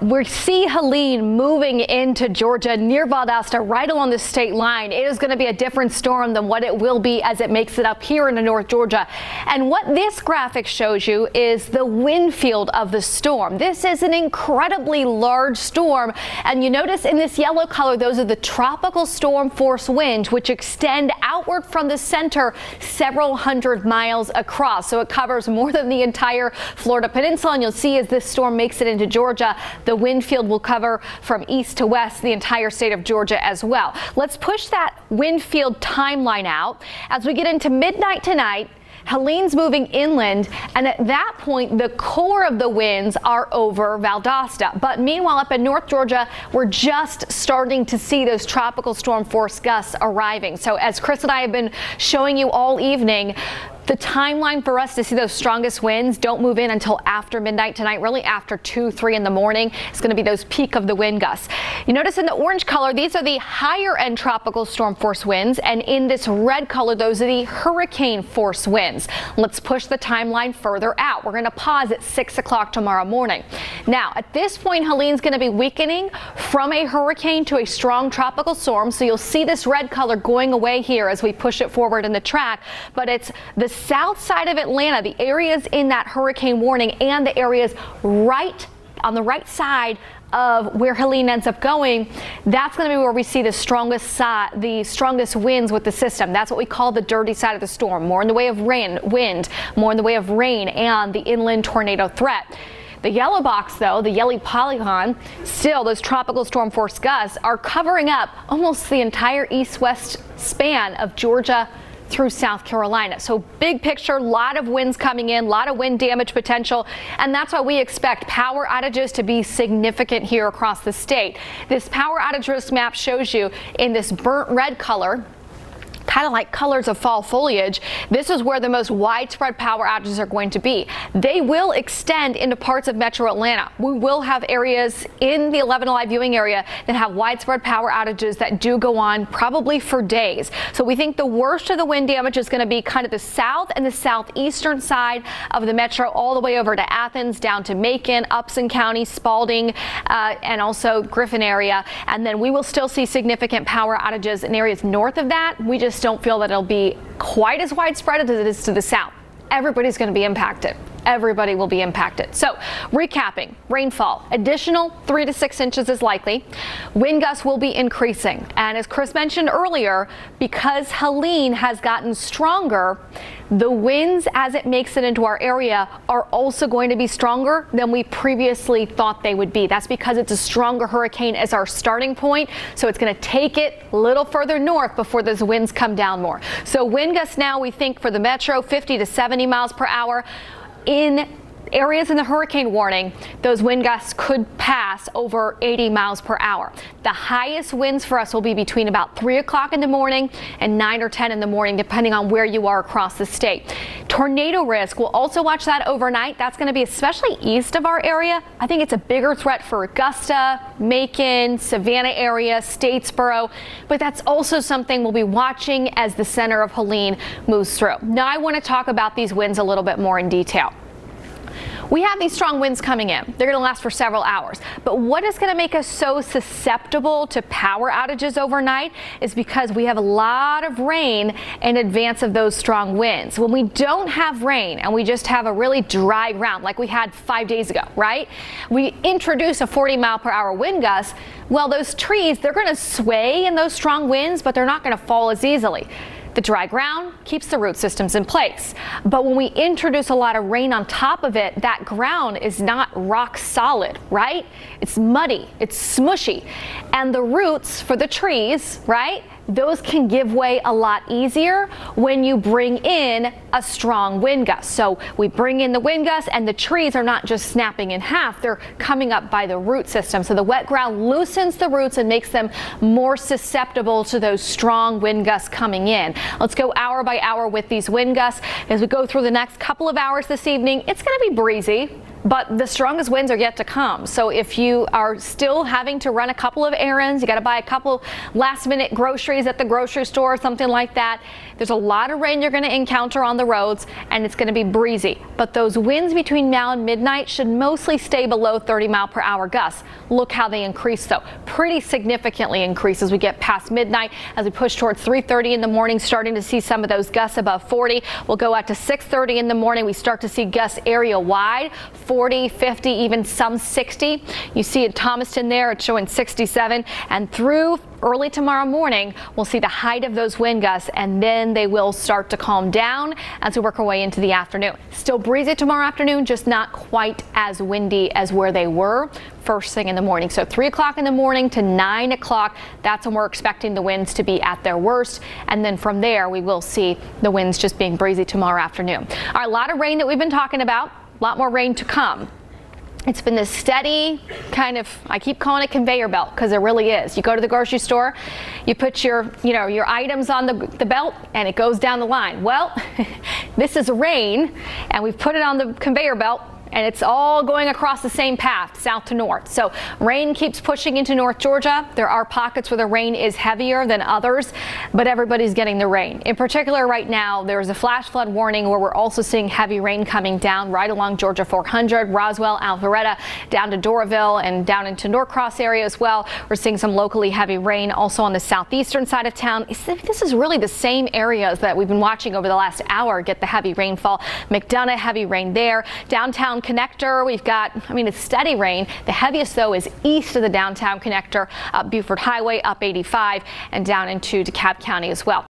We see Helene moving into Georgia near Valdosta right along the state line. It is going to be a different storm than what it will be as it makes it up here into North Georgia. And what this graphic shows you is the wind field of the storm. This is an incredibly large storm. And you notice in this yellow color, those are the tropical storm force winds, which extend outward from the center several hundred miles across. So it covers more than the entire Florida peninsula. And you'll see as this storm makes it into Georgia, the wind field will cover from east to west the entire state of Georgia as well. Let's push that wind field timeline out as we get into midnight tonight. Helene's moving inland, and at that point, the core of the winds are over Valdosta. But meanwhile, up in North Georgia, we're just starting to see those tropical storm force gusts arriving. So as Chris and I have been showing you all evening, the timeline for us to see those strongest winds don't move in until after midnight tonight, really after 2, 3 in the morning. It's going to be those peak of the wind gusts. You notice in the orange color, these are the higher end tropical storm force winds. And in this red color, those are the hurricane force winds. Let's push the timeline further out. We're going to pause at 6 o'clock tomorrow morning. Now, at this point, Helene's going to be weakening from a hurricane to a strong tropical storm. So you'll see this red color going away here as we push it forward in the track. But it's the south side of Atlanta, the areas in that hurricane warning and the areas right on the right side of where Helene ends up going, that's going to be where we see the strongest side, the strongest winds with the system. That's what we call the dirty side of the storm. More in the way of rain, wind, more in the way of rain and the inland tornado threat. The yellow box, though, the yellow polygon, still those tropical storm force gusts are covering up almost the entire east-west span of Georgia, through South Carolina. So big picture, a lot of winds coming in, a lot of wind damage potential, and that's why we expect power outages to be significant here across the state. This power outage risk map shows you in this burnt red color kind of like colors of fall foliage, this is where the most widespread power outages are going to be. They will extend into parts of metro Atlanta. We will have areas in the 11 Alive viewing area that have widespread power outages that do go on probably for days. So we think the worst of the wind damage is going to be kind of the south and the southeastern side of the metro all the way over to Athens, down to Macon, Upson County, Spalding, uh, and also Griffin area. And then we will still see significant power outages in areas north of that. We just don't feel that it'll be quite as widespread as it is to the south. Everybody's going to be impacted everybody will be impacted. So recapping, rainfall, additional three to six inches is likely. Wind gusts will be increasing. And as Chris mentioned earlier, because Helene has gotten stronger, the winds as it makes it into our area are also going to be stronger than we previously thought they would be. That's because it's a stronger hurricane as our starting point. So it's going to take it a little further north before those winds come down more. So wind gusts now we think for the metro 50 to 70 miles per hour in areas in the hurricane warning, those wind gusts could pass over 80 miles per hour. The highest winds for us will be between about 3 o'clock in the morning and 9 or 10 in the morning, depending on where you are across the state. Tornado risk, we'll also watch that overnight. That's going to be especially east of our area. I think it's a bigger threat for Augusta, Macon, Savannah area, Statesboro, but that's also something we'll be watching as the center of Helene moves through. Now I want to talk about these winds a little bit more in detail. We have these strong winds coming in. They're going to last for several hours. But what is going to make us so susceptible to power outages overnight is because we have a lot of rain in advance of those strong winds. When we don't have rain and we just have a really dry ground like we had five days ago, right? We introduce a 40 mile per hour wind gust. Well, those trees, they're going to sway in those strong winds, but they're not going to fall as easily. The dry ground keeps the root systems in place. But when we introduce a lot of rain on top of it, that ground is not rock solid, right? It's muddy, it's smushy. And the roots for the trees, right? Those can give way a lot easier when you bring in a strong wind gust. So we bring in the wind gust and the trees are not just snapping in half, they're coming up by the root system. So the wet ground loosens the roots and makes them more susceptible to those strong wind gusts coming in. Let's go hour by hour with these wind gusts. As we go through the next couple of hours this evening, it's going to be breezy but the strongest winds are yet to come. So if you are still having to run a couple of errands, you got to buy a couple last minute groceries at the grocery store, or something like that. There's a lot of rain you're going to encounter on the roads and it's going to be breezy. But those winds between now and midnight should mostly stay below 30 mile per hour gusts. Look how they increase though. Pretty significantly increase as we get past midnight as we push towards 3:30 in the morning starting to see some of those gusts above 40. We'll go out to 6:30 in the morning. We start to see gusts area wide 40, 50, even some 60. You see in Thomaston there, it's showing 67 and through early tomorrow morning, we'll see the height of those wind gusts and then they will start to calm down as we work our way into the afternoon. Still breezy tomorrow afternoon, just not quite as windy as where they were first thing in the morning. So 3 o'clock in the morning to 9 o'clock, that's when we're expecting the winds to be at their worst. And then from there, we will see the winds just being breezy tomorrow afternoon. Right, a lot of rain that we've been talking about, a lot more rain to come. It's been this steady kind of, I keep calling it conveyor belt because it really is. You go to the grocery store, you put your, you know, your items on the, the belt and it goes down the line. Well, this is rain and we've put it on the conveyor belt and it's all going across the same path, south to north. So rain keeps pushing into North Georgia. There are pockets where the rain is heavier than others, but everybody's getting the rain. In particular, right now, there's a flash flood warning where we're also seeing heavy rain coming down right along Georgia 400, Roswell, Alpharetta, down to Doraville and down into Norcross area as well. We're seeing some locally heavy rain also on the southeastern side of town. This is really the same areas that we've been watching over the last hour get the heavy rainfall. McDonough, heavy rain there. Downtown connector, we've got, I mean, it's steady rain. The heaviest, though, is east of the downtown connector, up Buford Highway, up 85, and down into DeKalb County as well.